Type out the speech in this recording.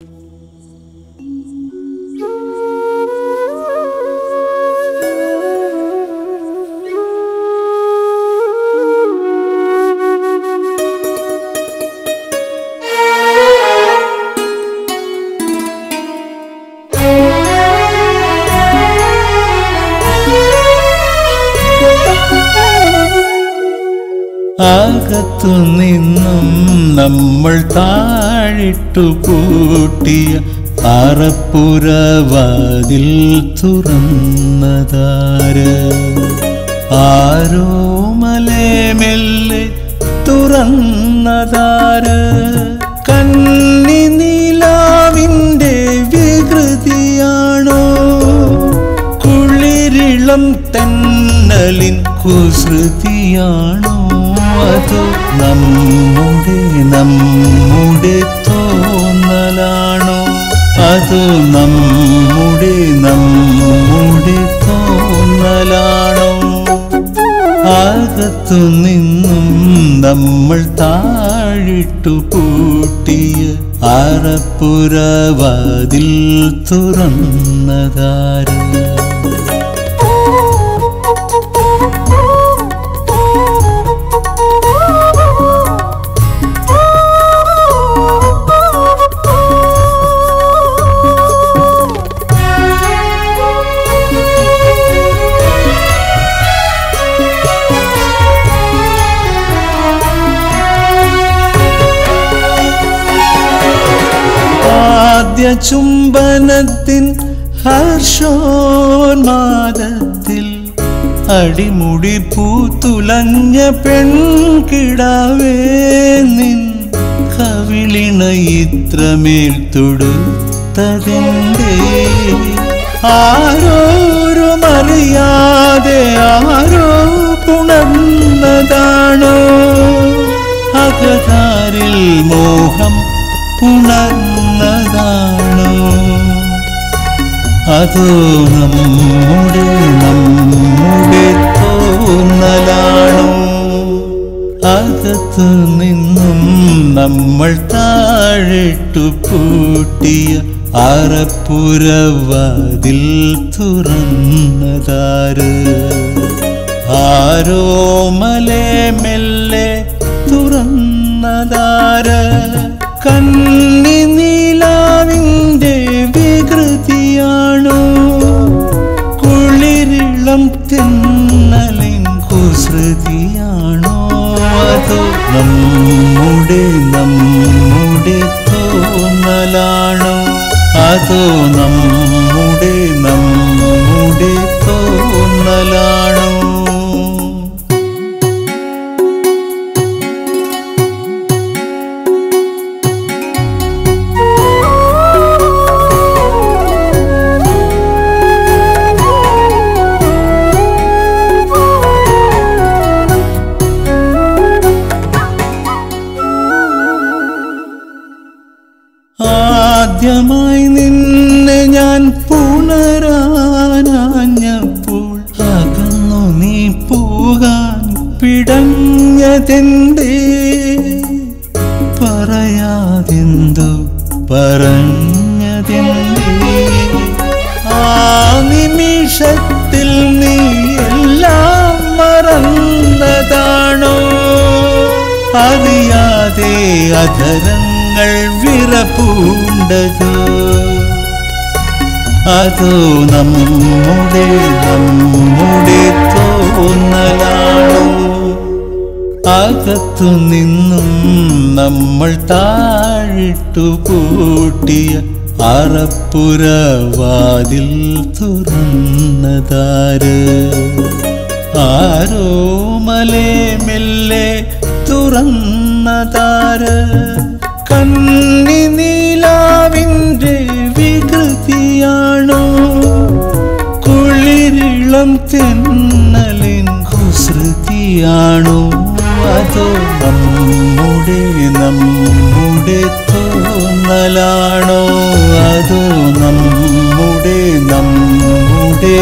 you. അകത്തു നിന്നും നമ്മൾ താഴിട്ടു പൂട്ടിയ അറപ്പുറവാതിൽ തുറന്നതാര്? ആരോ മലേമെല്ലെ തുറന്നതാര്? കന്നി വികൃതിയാണോ? കുളിരിളം തന്നലിൻ കുസൃതിയാണോ? അതോ നമ്മുടെ നമ്മുടെ തോന്നലാണോ? അതു നമ്മുടെ നമ്മുടെ തോന്നലാണോ? അകത്തു നിന്നും നമ്മൾ താഴിട്ടു പൂട്ടിയ അറപ്പുരവാതിൽ തുറന്നതാര്? ആദ്യ ചുംബനത്തിൻ ഹർഷോന്മാദത്തിൽ അടിമുടി പൂത്തുലഞ്ഞ പെൺകിടാവേ നിൻ കവിളിണ ഇത്രമേൽ തൊടുത്തതിന്റെ ആരോരും അറിയാതെ ആരോ പുണർന്നതാണോ? അകതാരിൽ മോഹം ഉണർന്നതാണോ അതോ നമ്മുടെ നമ്മുടെ തോന്നലാണോ? അകത്തു നിന്നും നമ്മൾ താഴിട്ടു പൂട്ടിയ അറപ്പുരവാതിൽ തുറന്നതാര്? ആരോ മലേ മെല്ലെ തുറന്നതാര്? കന്നി കുളിരിളം തിന്നലിൻ കുസൃതിയാണോ അതോ? നമ്മുടെ നമ്മുടെ തോന്നലാണോ അതോ നമ്മുടെ ആദ്യമായി നിന്നെ ഞാൻ പുണരാനാഞ്ഞപ്പോൾ അകന്നു നീ പോകാൻ പിടഞ്ഞതെന്തേ? പറയാതെന്തു പറഞ്ഞതെന്തേ? ആ നിമിഷത്തിൽ നീ എല്ലാം മറന്നതാണോ? അറിയാതെ അധരങ്ങൾ വിറപ്പൂണ്ടതോ. അതോ നമ്മുടെ നമ്മുടെ തോന്നലാണോ? അകത്തു നിന്നും നമ്മൾ താഴിട്ടു പൂട്ടിയ അറപ്പുറവാതിൽ തുറന്നതാര്? ആരോ മലേ മെല്ലെ തുറന്നതാര്? കന്നി നീലാവിന്റെ വികൃതിയാണോ? കുളിരിളം തെന്നലിൻ കുസൃതിയാണോ? അതോ നമ്മുടെ നമ്മുടെ തോന്നലാണോ? അതോ നമ്മുടെ നമ്മുടെ